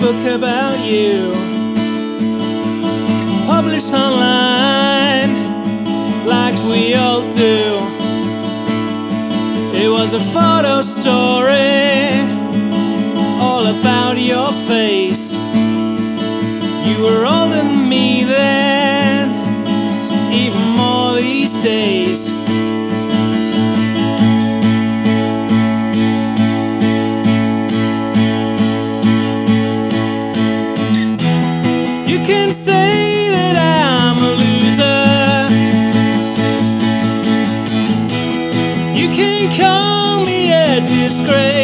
book about you, published online, like we all do. It was a photo story, about your face. You were older than me then, even more these days. You can say that I'm a loser. You can call me a disgrace.